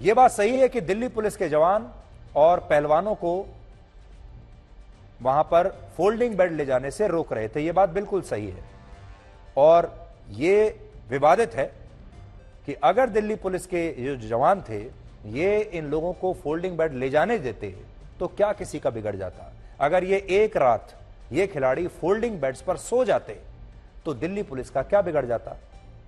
यह बात सही है कि दिल्ली पुलिस के जवान और पहलवानों को वहाँ पर फोल्डिंग बेड ले जाने से रोक रहे थे। यह बात बिल्कुल सही है। और यह विवादित है कि अगर दिल्ली पुलिस के जो जवान थे, ये इन लोगों को फोल्डिंग बेड ले जाने देते तो क्या किसी का बिगड़ जाता? अगर ये एक रात ये खिलाड़ी फोल्डिंग बेड्स पर सो जाते तो दिल्ली पुलिस का क्या बिगड़ जाता?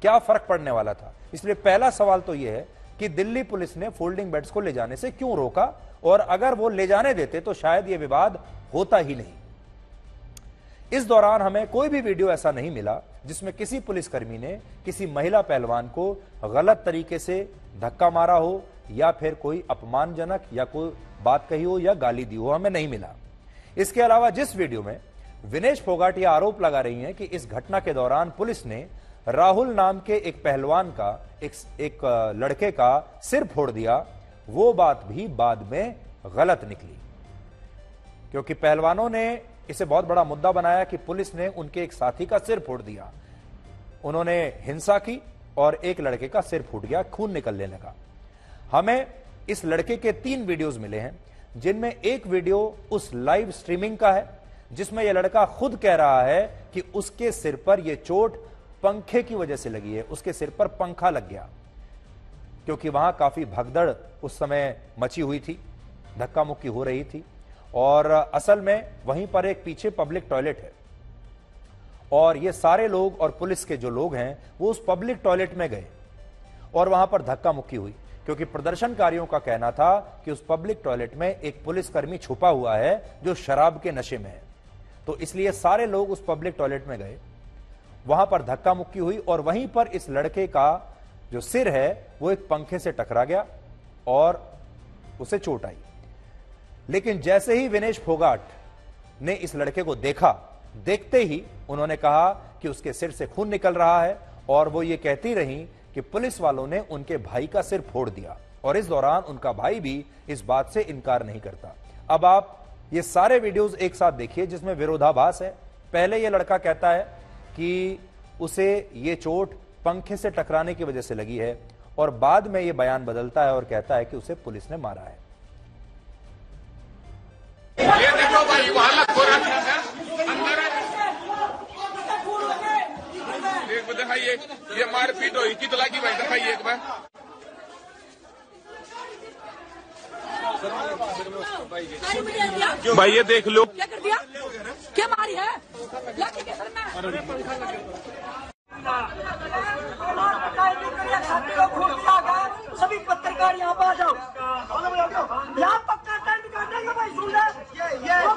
क्या फ़र्क पड़ने वाला था? इसलिए पहला सवाल तो यह है कि दिल्ली पुलिस ने फोल्डिंग बेड्स को ले जाने से क्यों रोका और अगर वो ले जाने देते तो शायद यह विवाद होता ही नहीं। इस दौरान हमें कोई भी वीडियो ऐसा नहीं मिला जिसमें किसी पुलिसकर्मी ने किसी महिला पहलवान को गलत तरीके से धक्का मारा हो या फिर कोई अपमानजनक या कोई बात कही हो या गाली दी हो, हमें नहीं मिला। इसके अलावा जिस वीडियो में विनेश फोगाट यह आरोप लगा रही हैं कि इस घटना के दौरान पुलिस ने राहुल नाम के एक पहलवान का एक, एक लड़के का सिर फोड़ दिया वो बात भी बाद में गलत निकली। क्योंकि पहलवानों ने इसे बहुत बड़ा मुद्दा बनाया कि पुलिस ने उनके एक साथी का सिर फोड़ दिया। उन्होंने हिंसा की और एक लड़के का सिर फूट गया खून निकलने लगा हमें इस लड़के के तीन वीडियोस मिले हैं जिनमें एक वीडियो उस लाइव स्ट्रीमिंग का है जिसमें यह लड़का खुद कह रहा है कि उसके सिर पर यह चोट पंखे की वजह से लगी है, उसके सिर पर पंखा लग गया। क्योंकि वहाँ काफ़ी भगदड़ उस समय मची हुई थी धक्का मुक्की हो रही थी। और असल में वहीं पर एक पीछे पब्लिक टॉयलेट है। और ये सारे लोग और पुलिस के जो लोग हैं, वो उस पब्लिक टॉयलेट में गए और वहाँ पर धक्का मुक्की हुई। क्योंकि प्रदर्शनकारियों का कहना था कि उस पब्लिक टॉयलेट में एक पुलिसकर्मी छुपा हुआ है जो शराब के नशे में है। तो इसलिए सारे लोग उस पब्लिक टॉयलेट में गए। वहाँ पर धक्का मुक्की हुई और वहीं पर इस लड़के का जो सिर है, वो एक पंखे से टकरा गया और उसे चोट आई। लेकिन जैसे ही विनेश फोगाट ने इस लड़के को देखा, देखते ही उन्होंने कहा कि उसके सिर से खून निकल रहा है और वो ये कहती रही कि पुलिस वालों ने उनके भाई का सिर फोड़ दिया और इस दौरान उनका भाई भी इस बात से इनकार नहीं करता। अब आप ये सारे वीडियोस एक साथ देखिए जिसमें विरोधाभास है। पहले ये लड़का कहता है कि उसे ये चोट पंखे से टकराने की वजह से लगी है और बाद में यह बयान बदलता है और कहता है कि उसे पुलिस ने मारा है। ये देखो भाई वहाँ लग हो। रखा है। अंदर एक बार दिखाइए। ये मारपीट हुई कित की भाई दिखाइए एक बार। भाई ये देख लो। क्या कर दिया? क्या मारी है? लड़की के सर में। सभी पत्रकार यहाँ पर आ जाओ। यहाँ पक्का टेंट कर देंगे भाई सुन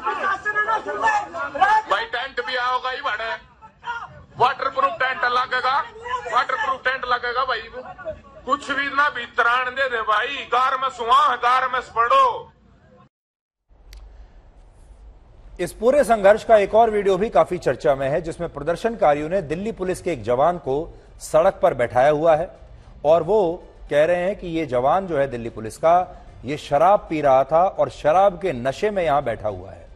प्रशासन है ना सुन ले। भाई टेंट भी आओगा ही बड़ा वाटर प्रूफ टेंट लगेगा। वाटर प्रूफ टेंट लगेगा भाई कुछ भी ना भी त्राण दे दे भाई। गार में सुहा, गार में पड़ो इस पूरे संघर्ष का एक और वीडियो भी काफ़ी चर्चा में है, जिसमें प्रदर्शनकारियों ने दिल्ली पुलिस के एक जवान को सड़क पर बैठाया हुआ है और वो कह रहे हैं कि ये जवान जो है दिल्ली पुलिस का, ये शराब पी रहा था और शराब के नशे में यहाँ बैठा हुआ है।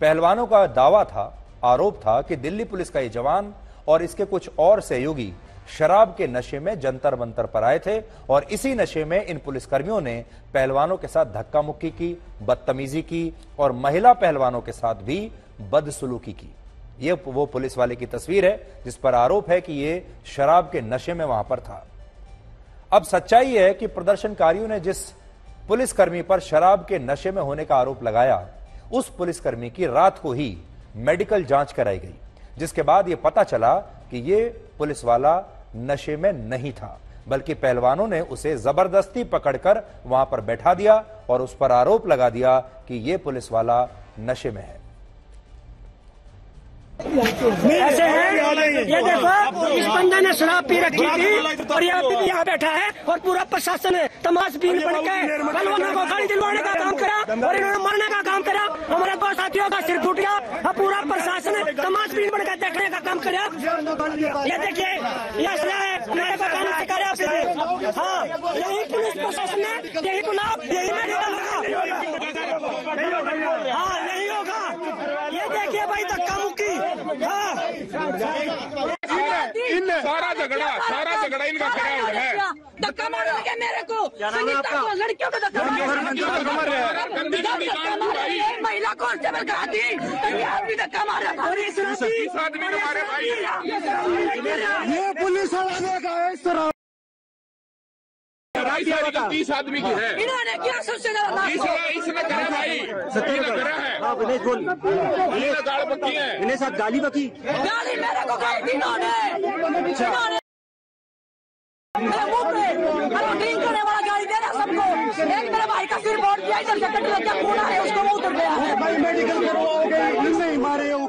पहलवानों का दावा था, आरोप था कि दिल्ली पुलिस का ये जवान और इसके कुछ और सहयोगी शराब के नशे में जंतर मंतर पर आए थे और इसी नशे में इन पुलिसकर्मियों ने पहलवानों के साथ धक्का मुक्की की, बदतमीजी की और महिला पहलवानों के साथ भी बदसलूकी की। ये वो पुलिस वाले की तस्वीर है, जिस पर आरोप है कि ये शराब के नशे में वहाँ पर था। अब सच्चाई है कि प्रदर्शनकारियों ने जिस पुलिसकर्मी पर शराब के नशे में होने का आरोप लगाया, उस पुलिसकर्मी की रात को ही मेडिकल जाँच कराई गई, जिसके बाद यह पता चला कि ये पुलिस वाला नशे में नहीं था बल्कि पहलवानों ने उसे ज़बरदस्ती पकड़कर वहाँ पर बैठा दिया और उस पर आरोप लगा दिया कि यह पुलिस वाला नशे में है। ऐसे है? ये देखो इस बंदे ने शराब पी रखी थी और ये अभी भी यहाँ बैठा है और पूरा प्रशासन है तमाश बीन बन के पहलवानों को गाड़ी दिलवाने का काम करा और इन्होंने मरने का काम करा। हमारे दो साथियों का सिर फूट गया और पूरा ये देखिए, ये असला है मेरे को काम से करे हाँ यही पुलिस प्रशासन है यही गुलाब, यही मेडिकल होगा हाँ नहीं होगा ये देखिए भाई धक्का मुक्की इन सारा झगड़ा सारा झगड़ा इनका खड़ा हो। है धक्का मार लगे मेरे को? संगीता को लड़कियों को धक्का मार धक्का मारे एक महिला करा दी आप भी धक्का मार रहा था तीस आदमी ने मारे भाई। ये पुलिस वाले का है इस तरह। सारी तीस आदमी की है। इन्होंने किया सबसे ज़्यादा इसने करा भाई इसने करा है। हाँ विनेश बोल। इसने गाड़ बकी है। इन्हें साथ गाली बकी गाली मेरे को खाई इन्होंने। इन्होंने मेरे मुँह पे हेलो ड्रिंक करने वाला गाली दे रहा सबको। एक मेरे भाई का सिर फोड़ दिया इधर से कट लग गया खून आ रहा है उसको मुँह उतर गया है। भाई मेडिकल करवाओगे नहीं मारे हो।